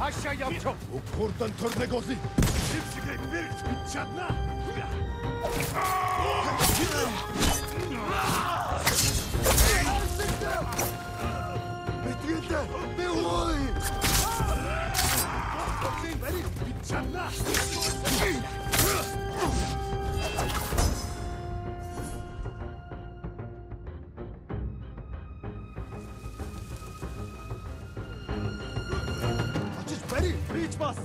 Aşağı yapacağım. Bu kurdan törne gozi. Hepsi bir çatla. Betriyete, be uy! Bir çatla. Switch bus.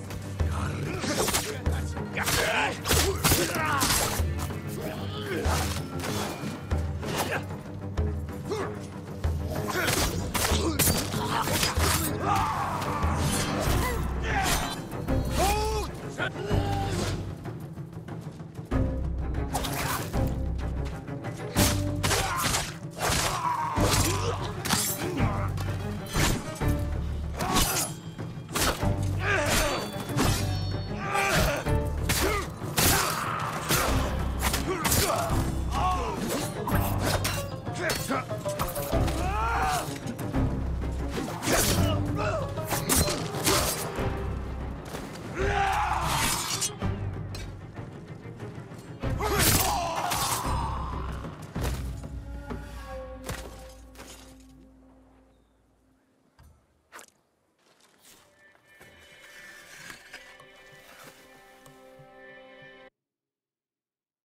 Hold!